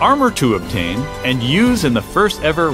armor to obtain, and use in the first ever